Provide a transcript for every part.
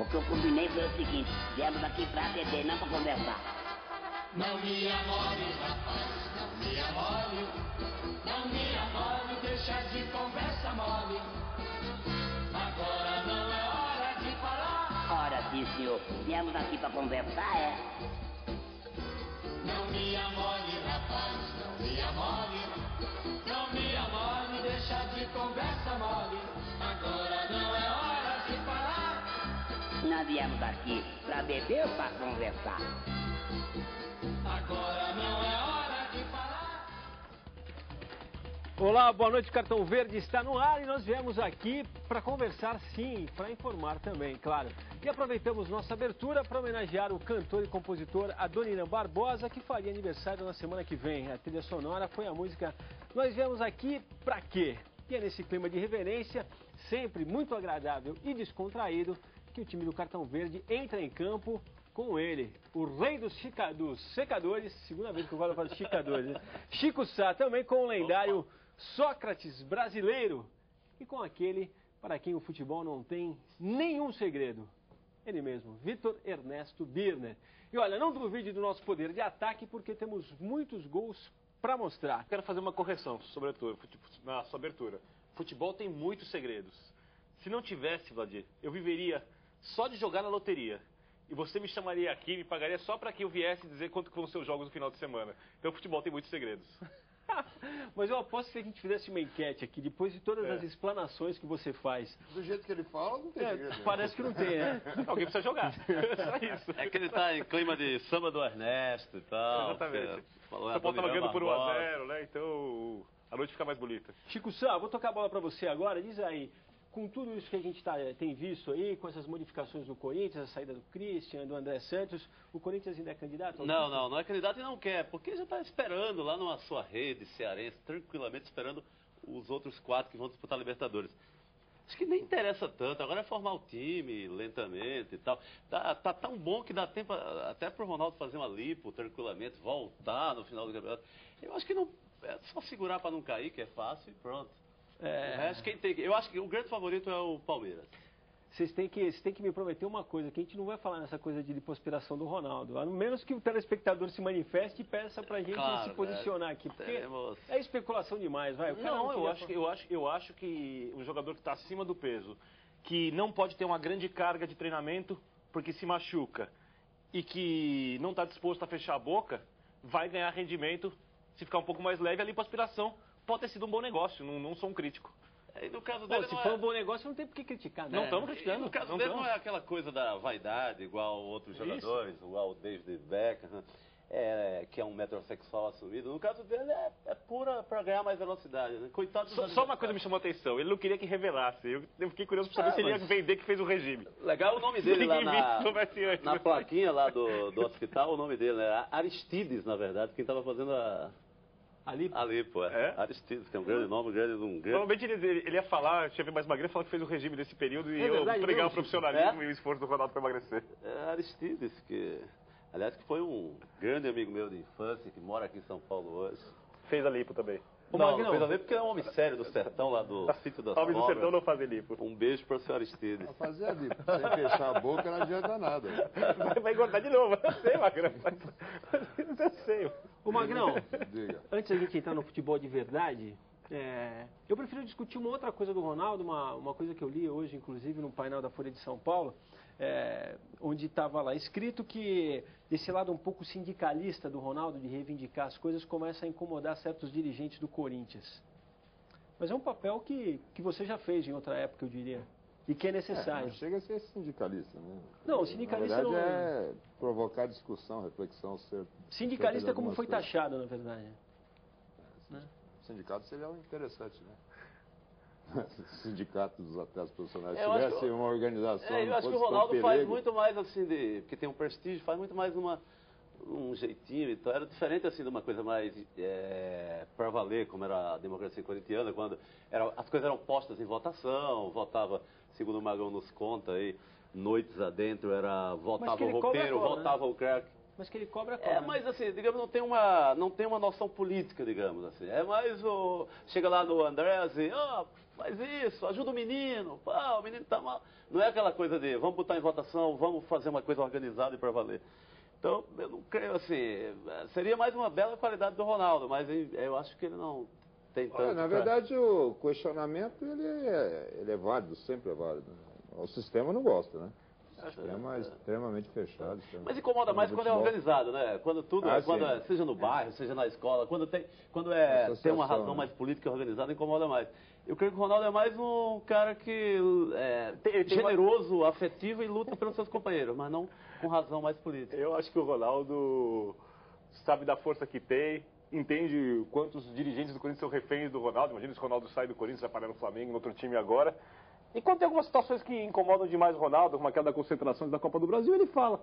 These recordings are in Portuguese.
O que eu combinei foi o seguinte, viemos aqui pra atender, não pra conversar. Não me amole, rapaz, não me amole. Não me amole, deixa de conversa mole. Agora não é hora de falar. Ora sim, senhor, viemos aqui pra conversar, é? Não me amole, rapaz, não me amole. Não me amole, deixa de conversa mole. Nós viemos aqui pra beber ou pra conversar? Agora não é hora de falar. Olá, boa noite, Cartão Verde está no ar e nós viemos aqui para conversar sim, para informar também, claro. E aproveitamos nossa abertura para homenagear o cantor e compositor Adoniran Barbosa, que faria aniversário na semana que vem. A trilha sonora foi a música Nós Viemos Aqui Pra Quê? E é nesse clima de reverência, sempre muito agradável e descontraído, que o time do Cartão Verde entra em campo com ele, o rei dos, chica- dos secadores, segunda vez que eu falo para os chicadores, né? Chico Sá, também com o lendário Sócrates brasileiro e com aquele para quem o futebol não tem nenhum segredo. Ele mesmo, Vitor Ernesto Birner. E olha, não duvide do nosso poder de ataque porque temos muitos gols para mostrar. Quero fazer uma correção sobre na sua abertura. Futebol tem muitos segredos. Se não tivesse, Vladir, eu viveria só de jogar na loteria. E você me chamaria aqui, me pagaria só para que eu viesse dizer quanto que vão ser os jogos no final de semana. Então, futebol tem muitos segredos. Mas eu aposto que se a gente fizesse uma enquete aqui, depois de todas É. as explanações que você faz, Do jeito que ele fala, não tem é, segredo. parece que não tem, né? Alguém precisa jogar. Só isso. É que ele tá em clima de samba do Ernesto e tal. Exatamente. que Falou, São Paulo Adoniran ganhando por Barbosa. 1x0, né? Então a noite fica mais bonita. Chico Sá, vou tocar a bola para você agora. Diz aí, com tudo isso que a gente tá, tem visto aí, com essas modificações no Corinthians, a saída do Christian, do André Santos, o Corinthians ainda é candidato? Não, não, não é candidato e não quer, porque já está esperando lá numa sua rede cearense, tranquilamente esperando os outros quatro que vão disputar a Libertadores. Acho que nem interessa tanto, agora é formar o time lentamente e tal. Tá, tá tão bom que dá tempo a- até para o Ronaldo fazer uma lipo tranquilamente, voltar no final do campeonato. Eu acho que não. É só segurar para não cair, que é fácil e pronto. É. O resto, quem tem eu acho que o grande favorito é o Palmeiras. Vocês têm, que, vocês têm que me prometer uma coisa, que a gente não vai falar nessa coisa de lipoaspiração do Ronaldo. A menos que o telespectador se manifeste e peça pra gente Claro, se posicionar aqui. Porque Teremos- é especulação demais, vai. O cara Não, eu acho, que, eu, acho, eu acho que um jogador que está acima do peso, que não pode ter uma grande carga de treinamento porque se machuca e que não está disposto a fechar a boca, vai ganhar rendimento se ficar um pouco mais leve. Ali para aspiração pode ter sido um bom negócio, não, não sou um crítico. E no caso Pô, dele se não for é- um bom negócio, não tem por que criticar, né? Não estamos E criticando. no caso não dele não é aquela coisa da vaidade, igual outros Isso. jogadores, igual o David Beckham, é, que é um metrosexual assumido. No caso dele é, é pura para ganhar mais velocidade. Né? Coitado dos Só, uma coisa me chamou a atenção, ele não queria que revelasse. Eu, eu fiquei curioso para saber Ah, se ele ia vender que fez o regime. Legal o nome dele lá na, na plaquinha lá do, do hospital, o nome dele era Aristides, na verdade, quem estava fazendo a, Ali, ali, pô. É? Aristides, tem um grande nome, um grande, um grande... Provavelmente ele, ele- ele ia falar, tinha mais magrinho, falar que fez o regime desse período e É eu pregar o profissionalismo É? e o esforço do Ronaldo para emagrecer. É Aristides, que, aliás, que foi um grande amigo meu de infância, que mora aqui em São Paulo hoje. Fez a lipo também. Ô, não, Magnão. não fez a ver porque é um homem sério do sertão, lá do sítio das Homem do sertão não fazer lipo. Um beijo para o senhor Aristides. Pra fazer ali, sem fechar a boca não adianta nada. Vai, vai engordar de novo, eu sei, Magrão. Eu sei. Ô Magrão, Diga. antes da gente entrar no futebol de verdade, é, eu prefiro discutir uma outra coisa do Ronaldo, uma, uma coisa que eu li hoje, inclusive, no painel da Folha de São Paulo, é, onde estava lá escrito que esse lado um pouco sindicalista do Ronaldo, de reivindicar as coisas, começa a incomodar certos dirigentes do Corinthians. Mas é um papel que, que você já fez em outra época, eu diria, e que é É, necessário. não chega a ser sindicalista, né? Não, sindicalista Na verdade não- é provocar discussão, reflexão. Ser, Sindicalista é como foi coisas. taxado, na verdade. Sindicato seria algo interessante, né? Sindicato dos atletas profissionais. É, Se eu tivesse que- uma organização. É, eu acho que o Ronaldo faz muito mais assim de. Porque tem um prestígio, faz muito mais uma, um jeitinho e tal. Era diferente assim de uma coisa mais é, para valer, como era a democracia corintiana, quando era, as coisas eram postas em votação, votava, segundo o Magão nos conta aí, noites adentro, era votava o cobra agora, né? votava o craque. Mas que ele cobra, cobra. É, mas assim, digamos, não tem uma, não tem uma noção política, digamos assim. É mais o. Chega lá no André assim, ó, faz isso, ajuda o menino, pá, o menino tá mal. Não é aquela coisa de vamos botar em votação, vamos fazer uma coisa organizada e para valer. Então, eu não creio assim. Seria mais uma bela qualidade do Ronaldo, mas eu acho que ele não tem tanto. Olha, na verdade, o questionamento ele é, ele é válido, sempre é válido. O sistema não gosta, né? É extremamente fechado. extremamente- Mas incomoda mais quando é organizado, né? Quando tudo, Ah, quando sim. é- seja no bairro, seja na escola, quando tem, quando é Associação, tem uma razão né? mais política organizada, incomoda mais. Eu creio que o Ronaldo é mais um cara que é Tem- tem uma- generoso, afetivo e luta pelos seus companheiros, mas não com razão mais política. Eu acho que o Ronaldo sabe da força que tem, entende quantos dirigentes do Corinthians são reféns do Ronaldo. Imagina se o Ronaldo sai do Corinthians, vai parar no Flamengo, no outro time agora. E quando tem algumas situações que incomodam demais o Ronaldo, como aquela da concentração da Copa do Brasil, ele fala.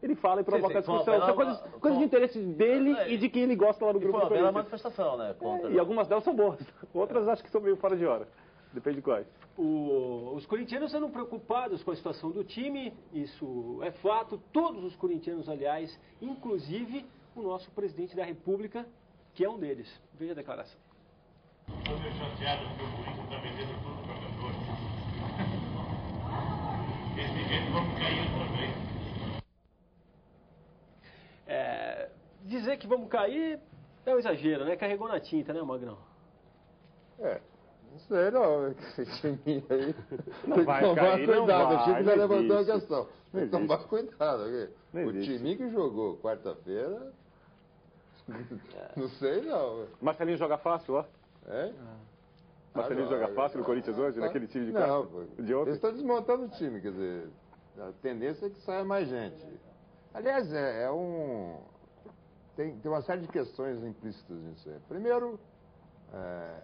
Ele fala e provoca sim, uma discussão. São bela- coisas, coisas de interesse dele É, e de quem ele gosta lá no grupo foi uma bela manifestação, né? Contra, E algumas delas são boas. Outras acho que são meio fora de hora. Depende de quais. O- os corintianos andam preocupados com a situação do time, isso é fato. Todos os corintianos, aliás, inclusive o nosso presidente da República, que é um deles. Veja a declaração. Estou meio chateado porque o Corinthians está vendendo tudo para jogador. Desse jeito vamos cair outra vez. É, dizer que vamos cair é um exagero, né? Carregou na tinta, né, Magrão? É, não sei não, esse time aí. Não vai tomar cair, não cuidado, vai, o time já não levantou a questão. Tem Não que tomar cuidado. ok? Não O existe. time que jogou quarta-feira, não sei não. Marcelinho joga fácil, ó. É? Marcelinho Ah, joga não, fácil no Corinthians hoje, ah, naquele time de Não, pô. de ontem? Eles estão desmontando o time, quer dizer, a tendência é que saia mais gente. Aliás, é, é um. Tem, tem uma série de questões implícitas nisso aí. Primeiro, é,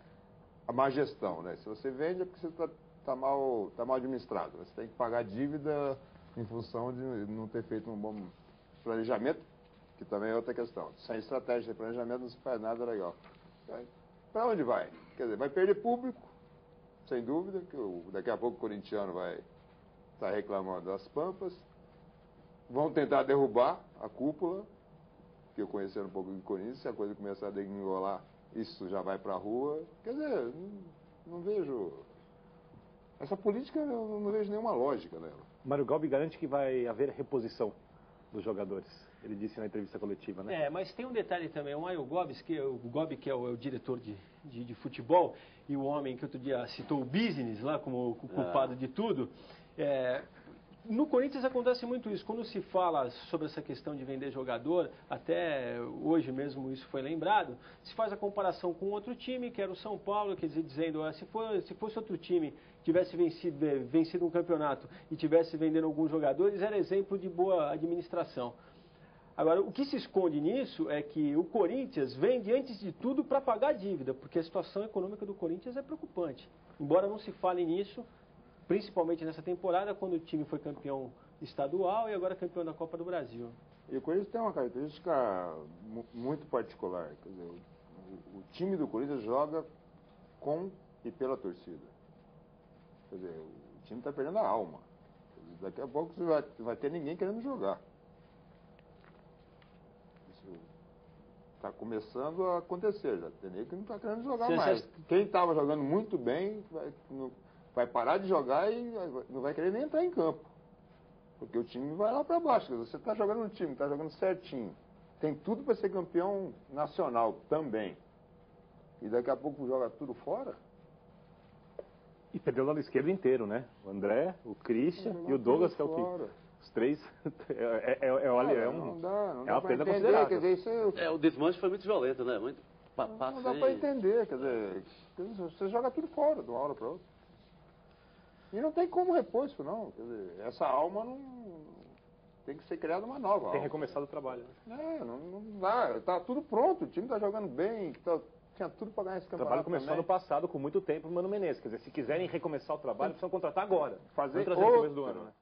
a má gestão, né? Se você vende é porque você está tá mal, tá mal administrado. Você tem que pagar dívida em função de não ter feito um bom planejamento, que também é outra questão. Sem estratégia de planejamento não se faz nada legal. Para onde vai? Quer dizer, vai perder público, sem dúvida, que o- daqui a pouco o corintiano vai estar reclamando das pampas. Vão tentar derrubar a cúpula, que eu conhecendo um pouco do Corinthians, se a coisa começar a degringolar, isso já vai para a rua. Quer dizer, não, não vejo. Essa política eu não, não vejo nenhuma lógica nela. Mário Galbi garante que vai haver reposição dos jogadores. Ele disse na entrevista coletiva, né? É, mas tem um detalhe também. O Maio Gobes, que, é o Gobi, que é o, é o diretor de, de, de futebol, e o homem que outro dia citou o business lá como o culpado de tudo. é, no Corinthians acontece muito isso. Quando se fala sobre essa questão de vender jogador, até hoje mesmo isso foi lembrado, se faz a comparação com outro time, que era o São Paulo, quer dizer, dizendo, ah, se, for, se fosse outro time tivesse vencido, eh, vencido um campeonato e tivesse vendendo alguns jogadores, era exemplo de boa administração. Agora, o que se esconde nisso é que o Corinthians vende, antes de tudo, para pagar a dívida, porque a situação econômica do Corinthians é preocupante. Embora não se fale nisso, principalmente nessa temporada, quando o time foi campeão estadual e agora campeão da Copa do Brasil. E o Corinthians tem uma característica mu- muito particular. Quer dizer, o, o time do Corinthians joga com e pela torcida. Quer dizer, o time está perdendo a alma. Dizer, daqui a pouco você vai, vai ter ninguém querendo jogar. Isso está começando a acontecer. Já tem ninguém que não está querendo jogar Você mais. Quem estava jogando muito bem vai, não- vai parar de jogar e não vai querer nem entrar em campo. Porque o time vai lá para baixo. Você está jogando no time, está jogando certinho. Tem tudo para ser campeão nacional também. E daqui a pouco joga tudo fora? E perdeu o lado esquerdo inteiro, né? O André, o Christian e o Douglas, que é o que. Os três. É, é, é, olha, é um. não dá, não é uma perda entender. considerável. Quer dizer, isso é- É, o desmanche foi muito violento, né? Muito papá não dá para entender. Quer dizer, quer dizer, você joga tudo fora de uma hora para outra. E não tem como repor isso, não. Quer dizer, essa alma não. Tem que ser criada uma nova Tem recomeçado o trabalho. Né? É, não, não dá. Tá tudo pronto. O time tá jogando bem. Tá, tinha tudo para ganhar esse O campeonato. trabalho começou também. ano passado com muito tempo o Mano Menezes. Quer dizer, se quiserem recomeçar o trabalho, precisam contratar agora. Fazer trazer no o- começo do ano, né?